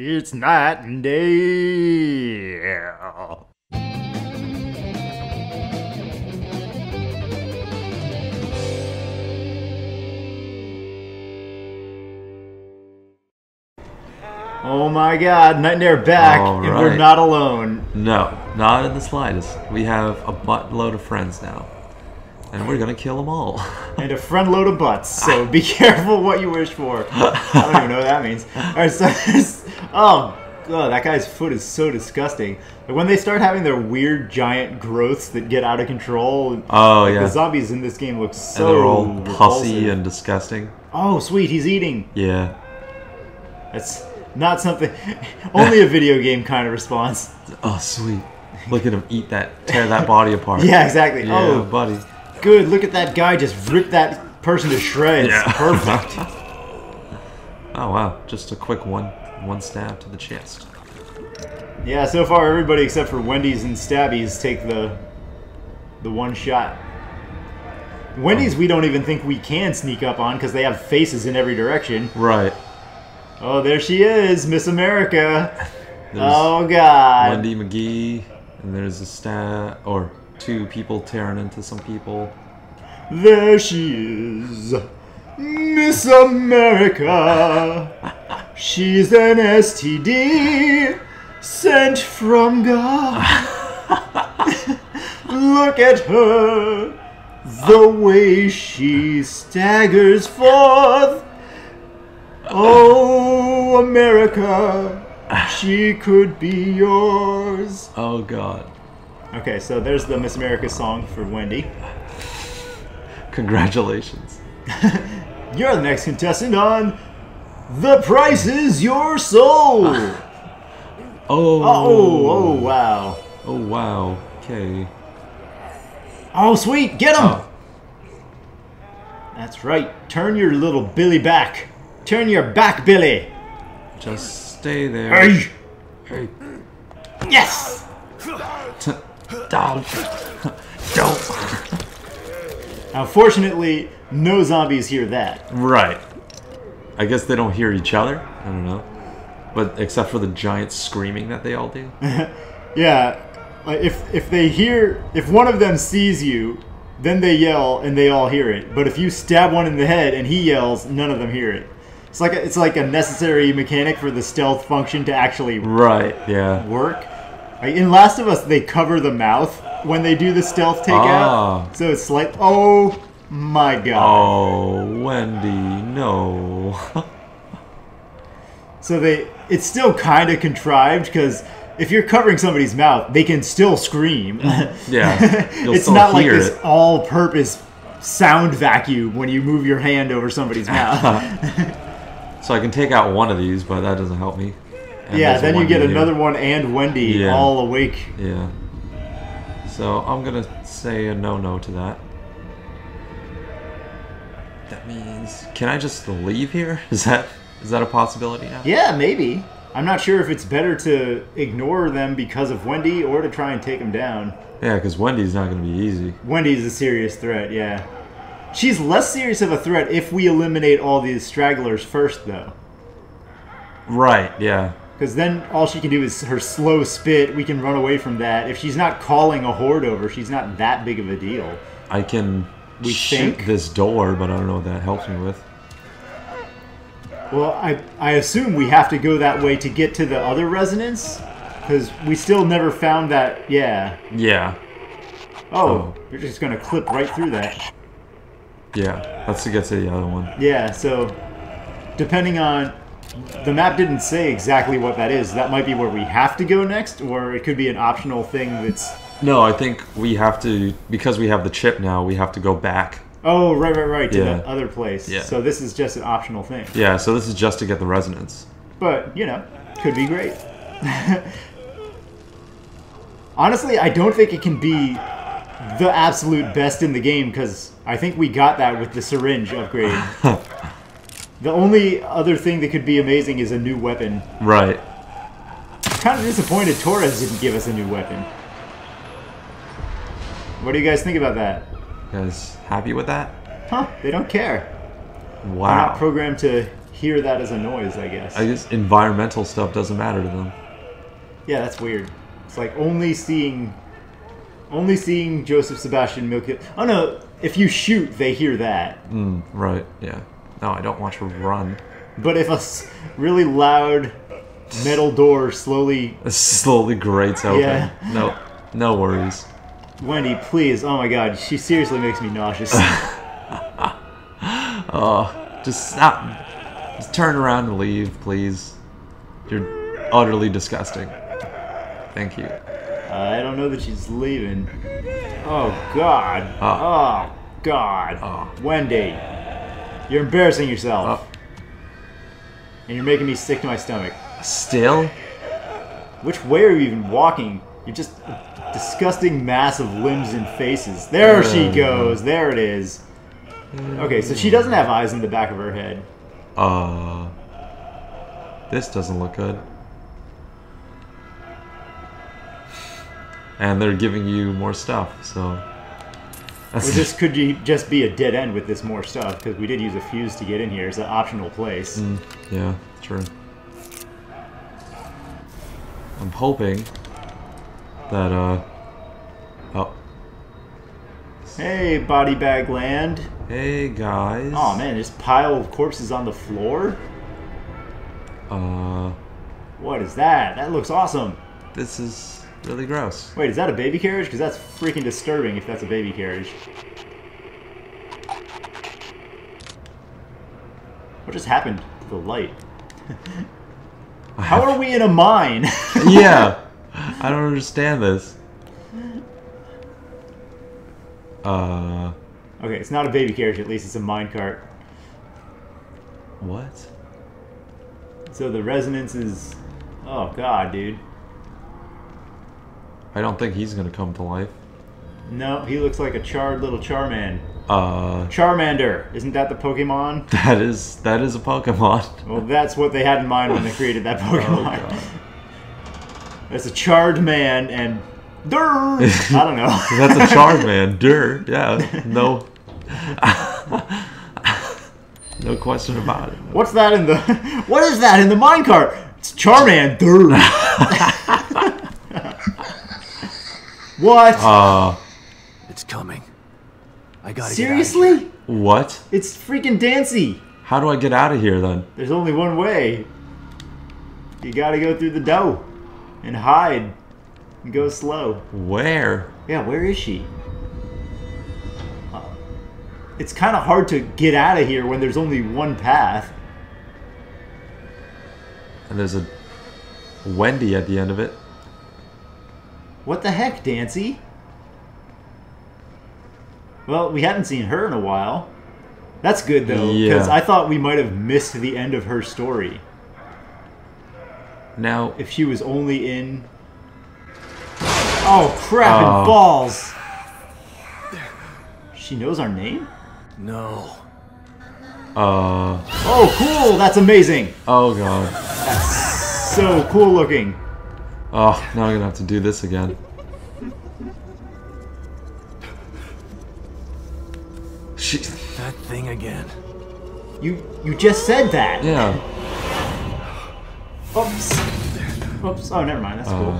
It's Knight and Day. Oh my god, Knight and Day are back, All and we're not alone. No, not in the slightest. We have a buttload of friends now. And we're gonna kill them all. and a friend load of butts. So be careful what you wish for. I don't even know what that means. All right, so oh god, that guy's foot is so disgusting. Like when they start having their weird giant growths that get out of control. Oh, like, yeah. The zombies in this game look and so they're all pussy repulsive. and disgusting. Oh, sweet, he's eating. Yeah. That's not something. Only a video game kind of response. Oh, sweet. Look at him eat that, tear that body apart. Yeah, exactly. Yeah, oh, buddy. Good. Look at that guy just rip that person to shreds. Yeah. Perfect. Oh wow, just a quick one, one stab to the chest. Yeah, so far everybody except for Wendy's and Stabbies take the the one shot. Wendy's we don't even think we can sneak up on because they have faces in every direction. Right. Oh, there she is, Miss America. There's oh God. Wendy McGee, and there's a stab or two people tearing into some people. There she is, Miss America. She's an STD sent from God. Look at her, the way she staggers forth. Oh, America, she could be yours. Oh god. Okay, so there's the Miss America song for Wendy. Congratulations. You're the next contestant on The Price is Your Soul. Oh. Oh, oh, wow. Oh wow. Okay. Oh, sweet, get him! Oh. That's right. Turn your little Billy back. Turn your back, Billy. Just stay there. Hey! Hey. Yes! T- Don't. Don't. Unfortunately, no zombies hear that. Right. I guess they don't hear each other. I don't know. But except for the giant screaming that they all do. Yeah, if if they hear if one of them sees you, then they yell and they all hear it. But if you stab one in the head and he yells, none of them hear it. It's like a, it's like a necessary mechanic for the stealth function to actually Right. Yeah. work. Like in Last of Us, they cover the mouth when they do the stealth takeout, Ah. so it's like, oh my god. Oh, Wendy, no. So they, it's still kind of contrived because if you're covering somebody's mouth, they can still scream. Yeah, you'll it's not like this it. all-purpose sound vacuum when you move your hand over somebody's mouth. so I can take out one of these, but that doesn't help me. Yeah, then you get another one and Wendy Yeah. all awake. Yeah. So I'm gonna say a no-no to that. That means, can I just leave here? Is that is that a possibility now? Yeah, maybe. I'm not sure if it's better to ignore them because of Wendy or to try and take them down. Yeah, because Wendy's not gonna be easy. Wendy's a serious threat, yeah. She's less serious of a threat if we eliminate all these stragglers first, though. Right. Yeah. Because then all she can do is her slow spit. We can run away from that. If she's not calling a horde over, she's not that big of a deal. I can We shoot think- this door, but I don't know what that helps me with. Well, I, I assume we have to go that way to get to the other resonance. Because we still never found that. Yeah. Yeah. Oh, Oh. you're just going to clip right through that. Yeah. That's to get to the other one. Yeah, so depending on. The map didn't say exactly what that is. That might be where we have to go next, or it could be an optional thing that's. No, I think we have to because we have the chip now. We have to go back. Oh, right, right, right, to Yeah. the other place. Yeah. So this is just an optional thing. Yeah. So this is just to get the resonance. But, you know, could be great. Honestly, I don't think it can be the absolute best in the game because I think we got that with the syringe upgrade. the only other thing that could be amazing is a new weapon. Right. Kind of disappointed Torres didn't give us a new weapon. What do you guys think about that? You guys happy with that? Huh? They don't care. They're not programmed to hear that as a noise. I guess. I guess environmental stuff doesn't matter to them. yeah, that's weird. It's like only seeing, only seeing Joseph Sebastian Milk. Oh no! If you shoot, they hear that. Mm, right. Yeah. No, I don't want her run. But if a really loud metal door slowly, It slowly grates open. Yeah. No, no worries. Wendy, please, oh my god, she seriously makes me nauseous. Oh, just stop. Just turn around and leave, please. You're utterly disgusting. Thank you. I don't know that she's leaving. Oh god. Ah. Oh god. Ah. Wendy, you're embarrassing yourself, Oh, and you're making me sick to my stomach. still? Which way are you even walking? You're just a disgusting mass of limbs and faces. There she Uh. goes. There it is. Okay, so she doesn't have eyes in the back of her head. Uh. This doesn't look good. And they're giving you more stuff, so. Or this could you just be a dead end with this more stuff because we did use a fuse to get in here. It's an optional place. Mm, yeah, true. I'm hoping that, uh. Oh. Hey, body bag land. Hey, guys. Oh man, this pile of corpses on the floor. Uh. What is that? That looks awesome. This is really gross. Wait, is that a baby carriage? Because that's freaking disturbing if that's a baby carriage. What just happened to the light? How are we in a mine? yeah! I don't understand this. Uh. okay, it's not a baby carriage, at least it's a mine cart. What? So the resonance is. Oh god, dude. I don't think he's gonna come to life. No, he looks like a charred little Charman. Uh. Charmander, isn't that the Pokemon? That is that is a Pokemon. Well, that's what they had in mind when they created that Oh Pokemon. god. That's a charred man and. Durr! I don't know. That's a charred man. Dur. Yeah. No. no question about it. What's that in the? What is that in the minecart? It's Charman. Durr. what? Uh. It's coming. I gotta get out of here. Seriously? What? It's freaking Dancy. How do I get out of here then? There's only one way. You gotta go through the dough and hide and go slow. Where? Yeah, where is she? Uh, It's kind of hard to get out of here when there's only one path. And there's a Wendy at the end of it. What the heck, Dancy? Well, we haven't seen her in a while. That's good though, because Yeah. I thought we might have missed the end of her story Now, if she was only in. Oh crap Oh. and balls! She knows our name. No. uh, Oh, cool! That's amazing. oh god. That's so cool looking. Oh, now I'm gonna have to do this again. She, That thing again. You you just said that. yeah. Oops. Oops. Oh, never mind. That's Uh, cool.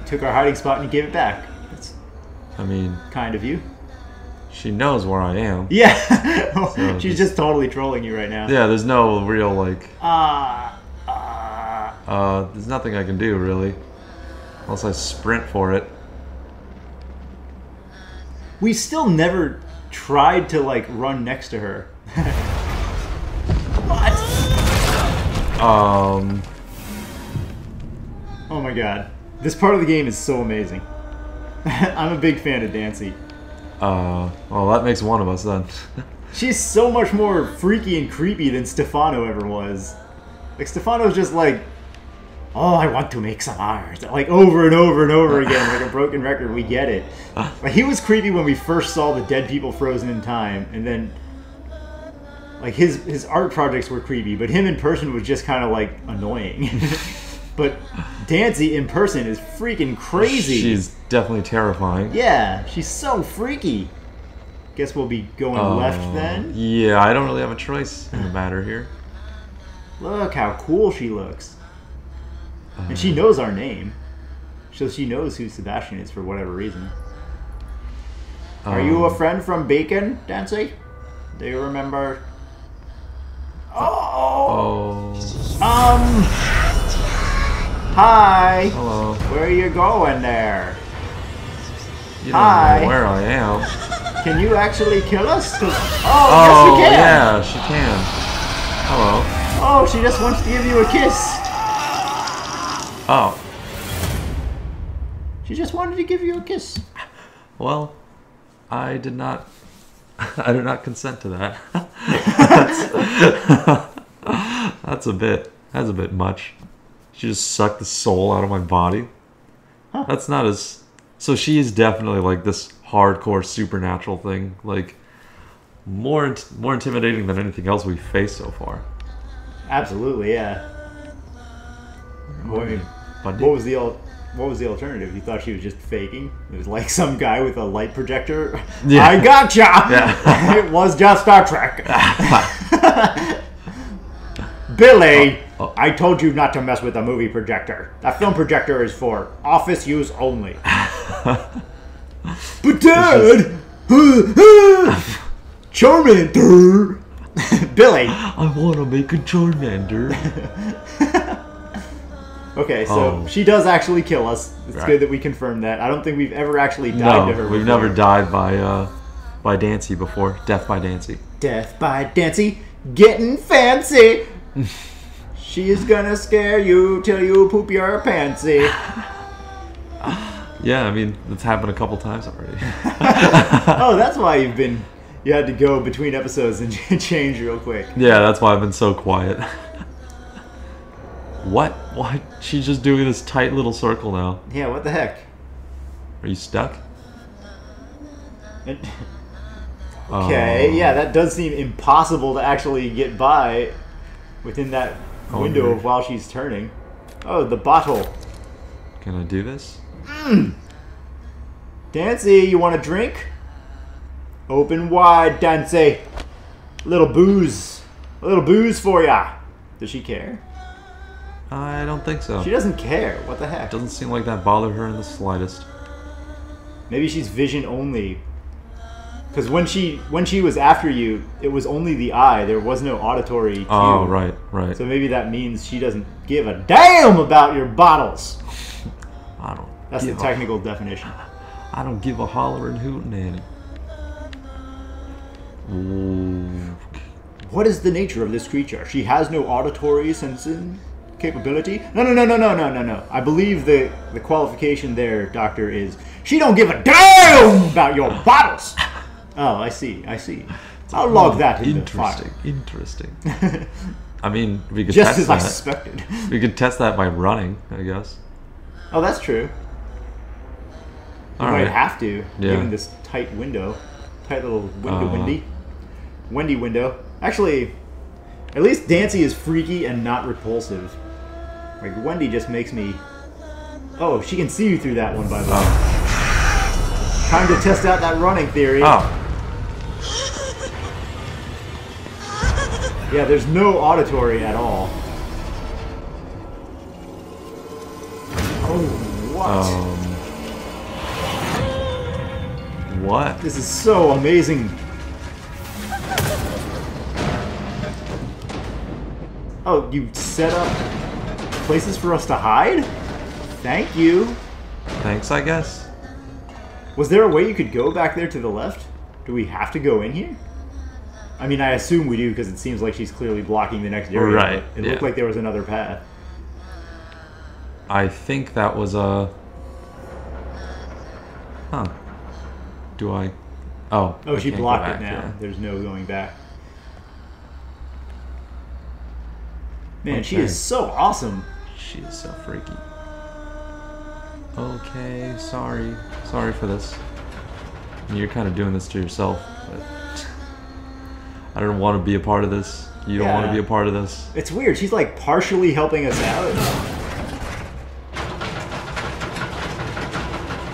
You took our hiding spot and you gave it back. That's I mean, kind of you. she knows where I am. Yeah. So She's just- totally trolling you right now. Yeah, there's no real like. Ah. ah. Uh, there's nothing I can do really, unless I sprint for it. we still never tried to like run next to her. what? Um, Oh my god. This part of the game is so amazing. I'm a big fan of Dancy. uh, well, that makes one of us then. She's so much more freaky and creepy than Stefano ever was. Like Stefano's just like, oh, I want to make some art, like over and over and over again, like a broken record. We get it. Like he was creepy when we first saw the dead people frozen in time, and then like his his art projects were creepy, but him in person was just kind of like annoying. but Dancy in person is freaking crazy. She's definitely terrifying. yeah, she's so freaky. Guess we'll be going Uh, left then. Yeah, I don't really have a choice in the matter here. Look how cool she looks. And she knows our name. So she knows who Sebastian is for whatever reason. Are you a Um, friend from Beacon, Dancy? Do you remember? Oh! Oh, Um. Hi! hello. Where are you going there? You don't Hi. know where I am. Can you actually kill us? Oh, Oh, yes, you can! yeah, she can. Hello. Oh, she just wants to give you a kiss. Oh, She just wanted to give you a kiss. well, I did not. I did not consent to that. that's, that's a bit. That's a bit much. She just sucked the soul out of my body. That's not as. So she is definitely like this hardcore supernatural thing, like more int- more intimidating than anything else we've faced so far. Absolutely, yeah. What, But what was the al- what was the alternative? You thought she was just faking? It was like some guy with a light projector. Yeah. I gotcha. Yeah. it was just Star Trek. Billy, Oh, oh. I told you not to mess with a movie projector. That film projector is for office use only. but Dad, Charmander, Billy. I want to make a Charmander. Okay, so Oh. she does actually kill us. It's Right. good that we confirmed that. I don't think we've ever actually died no, to her. we've before. never died by uh by Dancy before. Death by Dancy. Death by Dancy, getting fancy. She's gonna scare you till you poop your pantsy. Yeah, I mean it's happened a couple times already. oh, that's why you've been. You had to go between episodes and change real quick. yeah, that's why I've been so quiet. What? Why? She's just doing this tight little circle now. Yeah, what the heck? Are you stuck? Okay, Oh. yeah, that does seem impossible to actually get by within that Oh, window weird. of while she's turning. Oh, the bottle. Can I do this? Mm. Dancy, you want a drink? Open wide, Dancy. Little booze. A little booze for ya. Does she care? I don't think so. She doesn't care. What the heck? Doesn't seem like that bothered her in the slightest. Maybe she's vision only. Because when she when she was after you, it was only the eye. There was no auditory cue. Oh, right, right. So maybe that means she doesn't give a damn about your bottles. I don't. That's the give a- technical definition. I don't give a hollering hootin' Annie. Ooh. What is the nature of this creature? She has no auditory sensing capability. No, no, no, no, no, no, no, no. I believe the the qualification there, Doctor, is she don't give a damn about your bottles. Oh, I see. I see. I'll log that in the Interesting. file. Interesting. I mean, we could Just test as I that. suspected. We could test that by running, I guess. Oh, that's true. You All might right. have to, Yeah. given this tight window, tight little window, Uh. windy, windy window. Actually, at least Dancy is freaky and not repulsive. Like Wendy just makes me. Oh, she can see you through that one, by the way. Oh. Time to test out that running theory. Oh. Yeah, there's no auditory at all. Oh, what? Um. What? This is so amazing. Oh, you set up places for us to hide? Thank you. Thanks, I guess. Was there a way you could go back there to the left? Do we have to go in here? I mean, I assume we do because it seems like she's clearly blocking the next area. Right, It yeah. looked like there was another path. I think that was a. Huh. Do I? Oh. Oh, I she blocked it now. yeah. There's no going back. Man, she is so awesome. She is so freaky. Okay, sorry. Sorry for this. You're kind of doing this to yourself, but I don't want to be a part of this. You don't want to be a part of this. It's weird. She's like partially helping us out.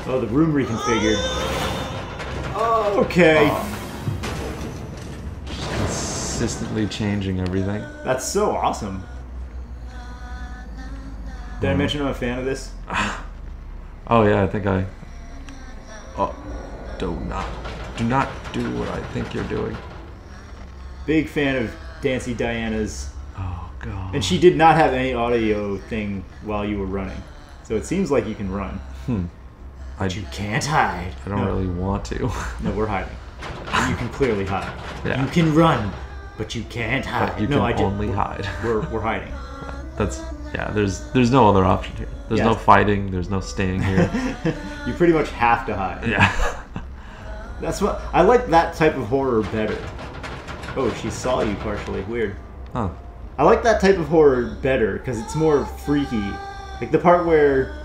Oh, the room reconfigured. Oh, okay. Oh. Just consistently changing everything. That's so awesome. Did I mention I'm a fan of this? Oh yeah, I think I. Oh, do not, do not do what I think you're doing. Big fan of Dancy Diana's, Oh god. and she did not have any audio thing while you were running, so it seems like you can run. Hmm. I, You can't hide. I don't no, really want to. No, we're hiding. And you can clearly hide. Yeah. You can run, but you can't hide. But you no, can I did. only hide. We're we're hiding. That's yeah. There's there's no other option here. There's no fighting. There's no staying here. You pretty much have to hide. yeah. That's what I like that type of horror better. Oh, she saw you partially. Weird. Huh. I like that type of horror better because it's more freaky. Like the part where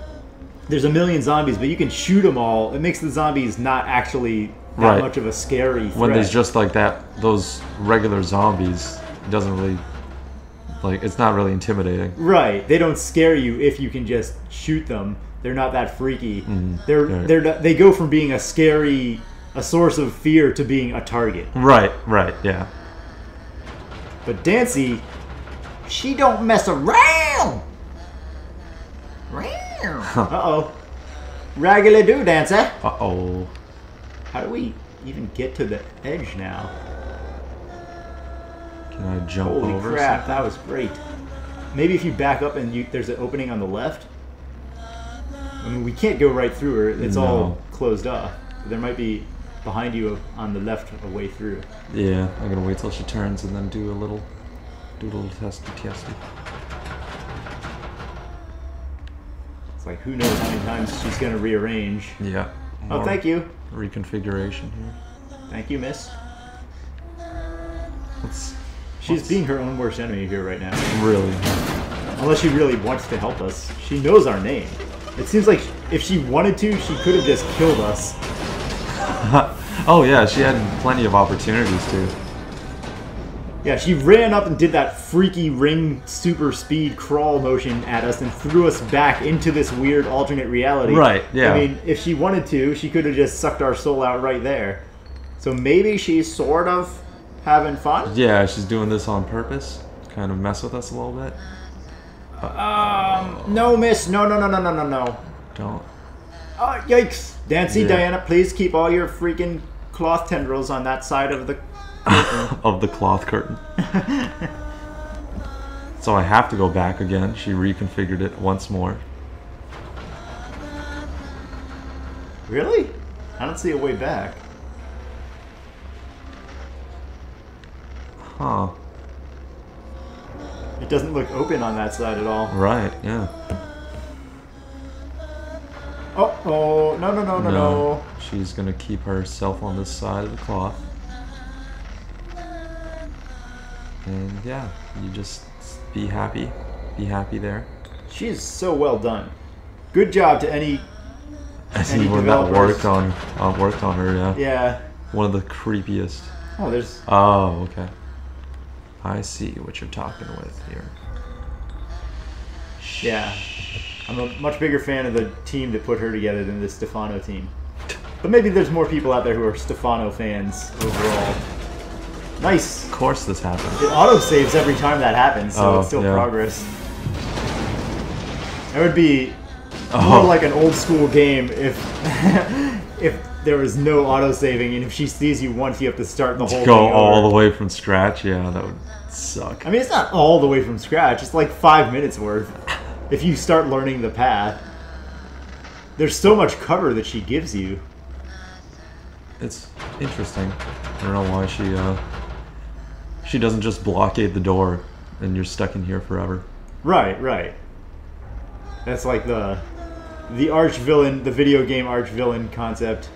there's a million zombies, but you can shoot them all. It makes the zombies not actually that Right. much of a scary threat. When there's just like that, those regular zombies, doesn't really like. It's not really intimidating. right, they don't scare you if you can just shoot them. They're not that freaky. They're Right. they're they go from being a scary, a source of fear to being a target. Right. Right. Yeah. But Dancy, she don't mess around. uh oh. Regular do, Dancer. Uh oh. How do we even get to the edge now? Can I jump Holy over? crap, that was great. Maybe if you back up and you, there's an opening on the left. I mean, we can't go right through her. It's all closed off. There might be behind you on the left a way through. Yeah. I'm gonna wait till she turns and then do a little, do a little testy testy. It's like who knows how many times she's gonna rearrange. Yeah. Oh, thank you, Reconfiguration here. thank you, Miss. Let's She's being her own worst enemy here right now. really. Unless she really wants to help us. She knows our name. It seems like if she wanted to, she could have just killed us. Oh yeah, she had plenty of opportunities to. Yeah, she ran up and did that freaky ring super speed crawl motion at us and threw us back into this weird alternate reality. Right, yeah. I mean, if she wanted to, she could have just sucked our soul out right there. So maybe she's sort of having fun? Yeah, she's doing this on purpose. Kind of mess with us a little bit. Um, no, miss. No, no, no, no, no, no, no. Don't. Oh, yikes. Dancy, Yeah. Diana, please keep all your freaking cloth tendrils on that side of the. of the cloth curtain. so I have to go back again. She reconfigured it once more. Really? I don't see a way back. Huh. It doesn't look open on that side at all. Right, yeah. Oh, oh, no, no, no, no, no. She's gonna keep herself on this side of the cloth. And yeah, you just be happy. Be happy there. She is so well done. Good job to any. Any Anyone that worked on uh, worked on her, yeah. Yeah. One of the creepiest. Oh, there's. Oh, okay. I see what you're talking with here. Yeah. I'm a much bigger fan of the team that put her together than the Stefano team. But maybe there's more people out there who are Stefano fans overall. Nice. Of course this happens. It auto saves every time that happens, so Oh, it's still yeah. progress. That would be Oh. more like an old school game if if there was no auto saving and if she sees you once you have to start the whole Go all over. the way from scratch, yeah, that would suck. I mean, it's not all the way from scratch. It's like five minutes worth. If you start learning the path, there's so much cover that she gives you. It's interesting. I don't know why she uh she doesn't just blockade the door and you're stuck in here forever. Right, right. That's like the the arch villain, the video game arch villain concept,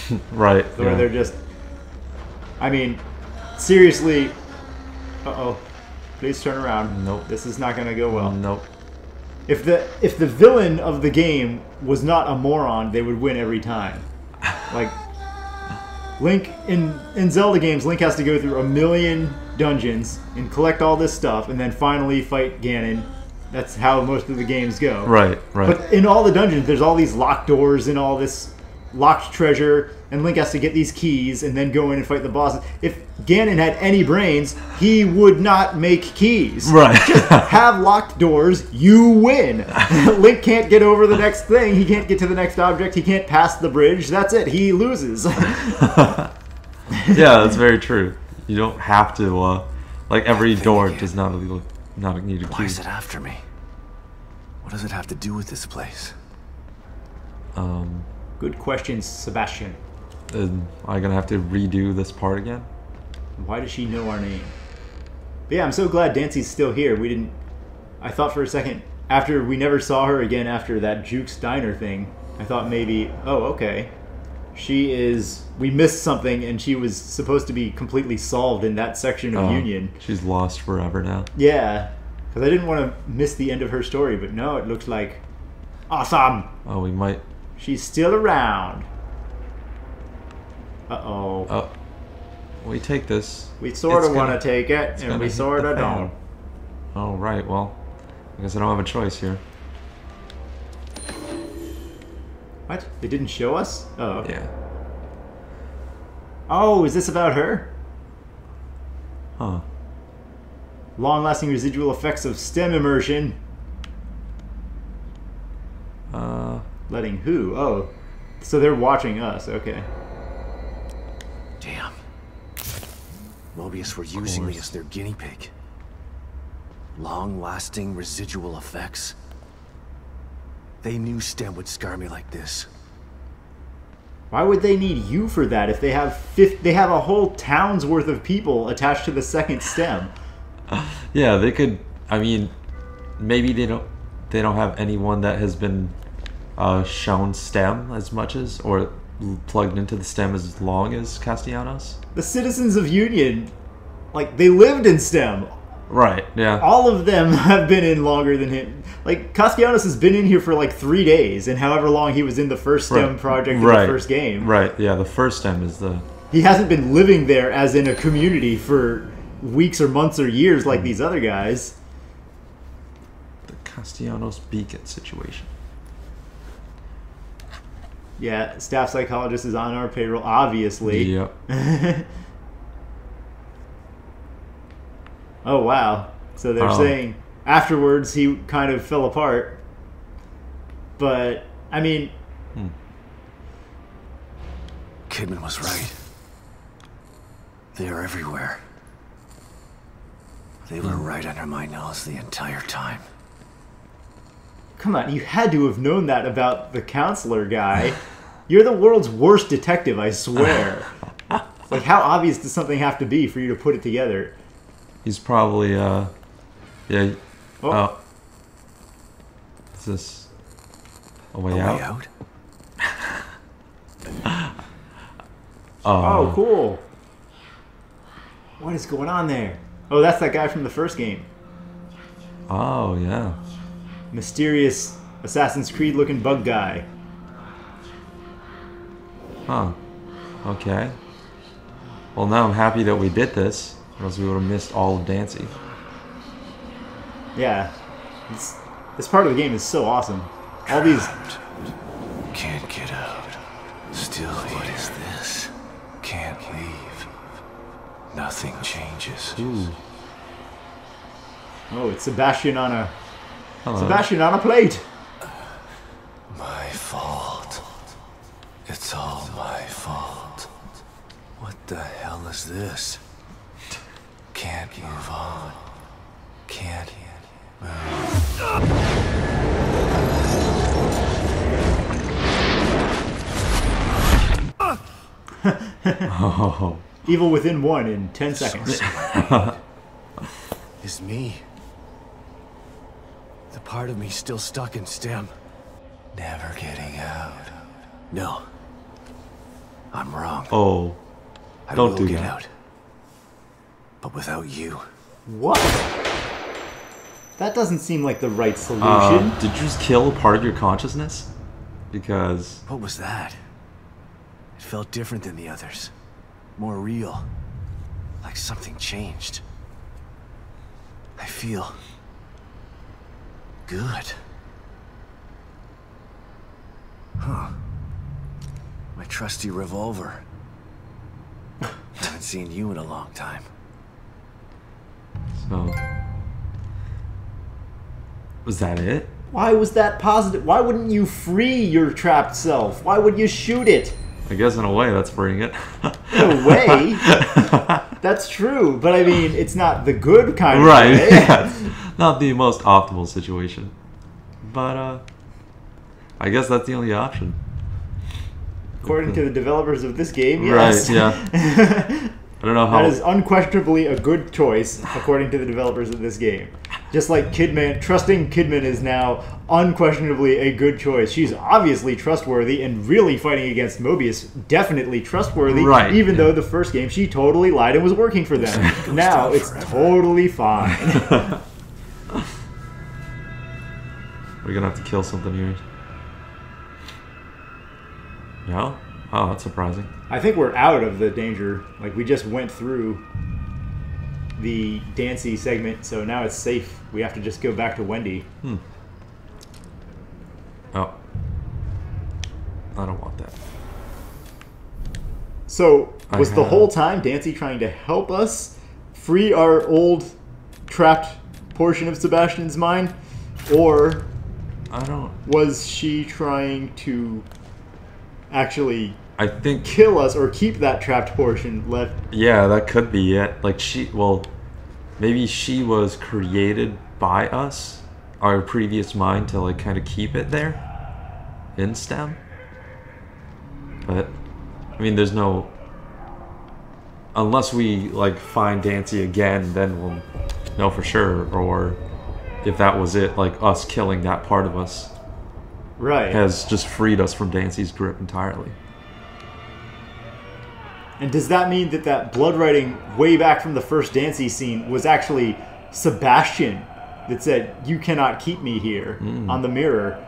Right. where yeah. they're just. I mean, seriously. Uh oh. Please turn around. Nope. This is not gonna go well. Nope. If the if the villain of the game was not a moron, they would win every time. Like Link in in Zelda games, Link has to go through a million dungeons and collect all this stuff, and then finally fight Ganon. That's how most of the games go. Right, right. But in all the dungeons, there's all these locked doors and all this locked treasure, and Link has to get these keys and then go in and fight the bosses. If Ganon had any brains, he would not make keys. Right. Have locked doors, you win. Link can't get over the next thing. He can't get to the next object. He can't pass the bridge. That's it. He loses. yeah, that's very true. You don't have to. Uh, like every door again. does not need, not need a Why is it after me? What does it have to do with this place? Um, Good question, Sebastian. am I gonna have to redo this part again? Why does she know our name? But yeah, I'm so glad Dancy's still here. We didn't. I thought for a second after we never saw her again after that Juke's Diner thing. I thought maybe, oh, okay, she is. We missed something, and she was supposed to be completely solved in that section of Oh, Union. She's lost forever now. Yeah, because I didn't want to miss the end of her story, but no, it looks like awesome. Oh, we might. She's still around. Uh oh. We take this. we sort of want to take it, and we sort of don't. Oh right. Well, I guess I don't have a choice here. What? They didn't show us? Oh. okay. Yeah. Oh, is this about her? Huh. Long lasting residual effects of stem immersion. Uh. Letting who? Oh. So they're watching us, okay. Damn. Mobius were using me as their guinea pig. Long-lasting residual effects. They knew STEM would scar me like this. Why would they need you for that if they have fif- they have a whole town's worth of people attached to the second stem? Yeah, they could. I mean, maybe they don't. They don't have anyone that has been uh, shown STEM as much as, or plugged into the STEM as long as Castellanos. The citizens of Union, like they lived in STEM. Right. Yeah. All of them have been in longer than him. Like Castellanos has been in here for like three days, and however long he was in the first STEM Right. project in Right. the first game. Right. Yeah. The first STEM is the. he hasn't been living there as in a community for weeks or months or years like these other guys. the Castellanos Beacon situation. Yeah, staff psychologist is on our payroll, obviously. Yep. Oh wow! So they're Oh. saying afterwards he kind of fell apart, but I mean, hmm. Kidman was right. They are everywhere. They were hmm. right under my nose the entire time. Come on, you had to have known that about the counselor guy. You're the world's worst detective, I swear. like, how obvious does something have to be for you to put it together? He's probably. uh Yeah. Oh. Oh. Is this a way A out? way out? Oh, cool. What is going on there? Oh, that's that guy from the first game. Oh yeah. Mysterious Assassin's Creed looking bug guy. Huh. Okay. Well, now I'm happy that we did this, or else we would have missed all of Dancy. Yeah. This, this part of the game is so awesome. All these. Can't get out. Still here. What is this? Can't leave. Nothing changes. Ooh. Oh, it's Sebastian on a. Hello. Sebastian on a plate! My fault. It's all my fault. What the hell is this? Can't move on. Can't move. Oh. Evil within one in 10 seconds. Is me. The part of me still stuck in STEM. Never getting out. No. I'm wrong. Oh. I don't will do get that. out. But without you. What? That doesn't seem like the right solution. Uh, did you just kill a part of your consciousness? Because What was that? It felt different than the others. More real. Like something changed. I feel... good. Huh. My trusty revolver. Haven't seen you in a long time. So was that it? Why was that positive? Why wouldn't you free your trapped self? Why would you shoot it? I guess in a way that's freeing it. In a way, that's true. But I mean, it's not the good kind right. of way. yeah. Not the most optimal situation. But uh I guess that's the only option. According to the developers of this game, Right, yes. yeah. I don't know how That is unquestionably a good choice, according to the developers of this game. Just like Kidman, trusting Kidman is now unquestionably a good choice. She's obviously trustworthy and really fighting against Mobius, definitely trustworthy. Right, Even yeah. though the first game she totally lied and was working for them. now it's forever. totally fine. We're gonna have to kill something here. No? Oh, that's surprising. I think we're out of the danger. Like we just went through the Dancy segment, so now it's safe. We have to just go back to Wendy. Hmm. Oh. I don't want that. So was the whole time Dancy trying to help us free our old trapped portion of Sebastian's mind, or I don't was she trying to actually I think kill us or keep that trapped portion left? Yeah, that could be it. Like she, well, maybe she was created by us, our previous mind, to like kind of keep it there in STEM. But I mean, there's no. Unless we like find Dancy again, then we'll know for sure. Or if that was it, like us killing that part of us Right. has just freed us from Dancy's grip entirely. And does that mean that that blood writing way back from the first Dancy scene was actually Sebastian that said, "You cannot keep me here" Hmm. on the mirror?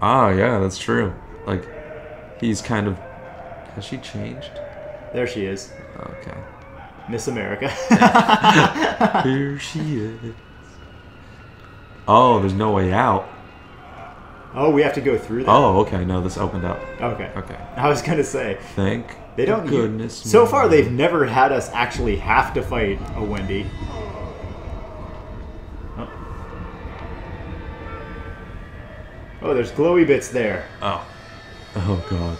Ah, yeah, that's true. Like, he's kind of. Has she changed? There she is, Okay. Miss America. Here she is. Oh, there's no way out. oh, we have to go through that. Oh, okay. No, this opened up. Okay. Okay. I was gonna say Thank they don't. goodness. So far, they've never had us actually have to fight a Wendy. Oh, Oh, there's glowy bits there. Oh. Oh god.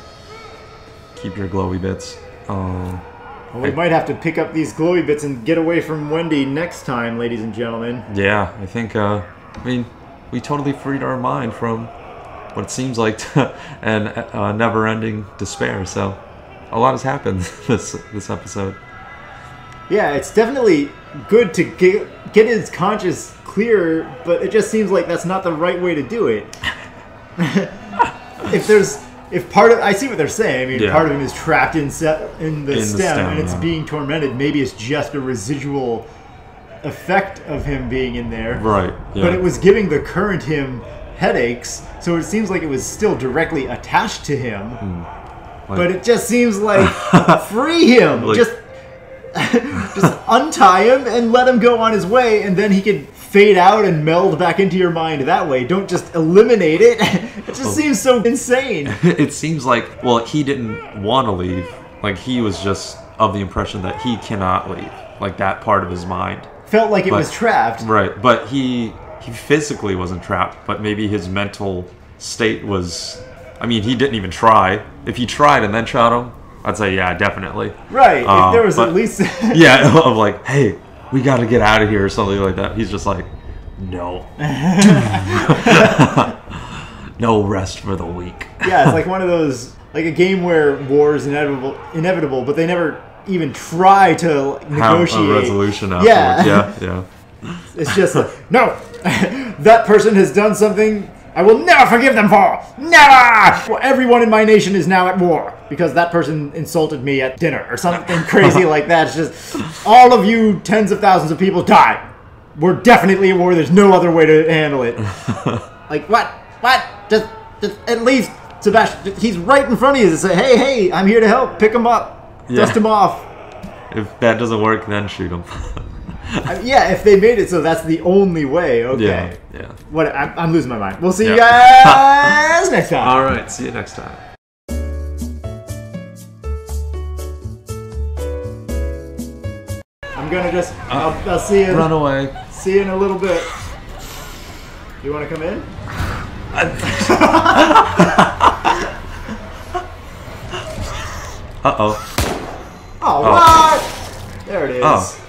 Keep your glowy bits. Oh. Well, we might have to pick up these glowy bits and get away from Wendy next time, ladies and gentlemen. Yeah, I think. Uh, I mean, we totally freed our mind from what it seems like to, an uh, never-ending despair. So, a lot has happened this this episode. Yeah, it's definitely good to get, get his conscience clear, but it just seems like that's not the right way to do it. if there's if part of I see what they're saying. I mean, Yeah. part of him is trapped in se- in the In the stem, stem, and it's yeah. being tormented. Maybe it's just a residual effect of him being in there. Right. Yeah. But it was giving the current him headaches, so it seems like it was still directly attached to him. Hmm. But it just seems like free him. Like- just just untie him and let him go on his way, and then he could fade out and meld back into your mind that way. Don't just eliminate it. It just seems so insane. it seems like well he didn't want to leave like he was just of the impression that he cannot leave like that part of his mind Felt like it But- was trapped. right but he he physically wasn't trapped but maybe his mental state was i mean he didn't even try if he tried and then shot him i'd say yeah definitely Right. Uh, if there was but- at least yeah of like hey we got to get out of here or something like that. He's just like no. No rest for the weak yeah, it's like one of those like a game where war is inevitable, inevitable, but they never even try to like, have a resolution Yeah. yeah yeah. It's just like, no, that person has done something I will never forgive them for. Never! Well, everyone in my nation is now at war because that person insulted me at dinner or something crazy like that. It's just all of you tens of thousands of people die. We're definitely at war. There's no other way to handle it. like what? What? Just, just at least Sebastian. He's right in front of you to say, "Hey, hey, I'm here to help. Pick him up. Yeah. Dust him off." If that doesn't work, then shoot him. Yeah, if they made it so that's the only way, okay. Yeah. yeah. What? I'm, I'm, losing my mind. We'll see you guys next time. All right. See you next time. I'm gonna just. Uh, I'll, I'll, see you. Run away. See you in a little bit. You want to come in? uh oh. Oh, oh. what? There it is. Oh.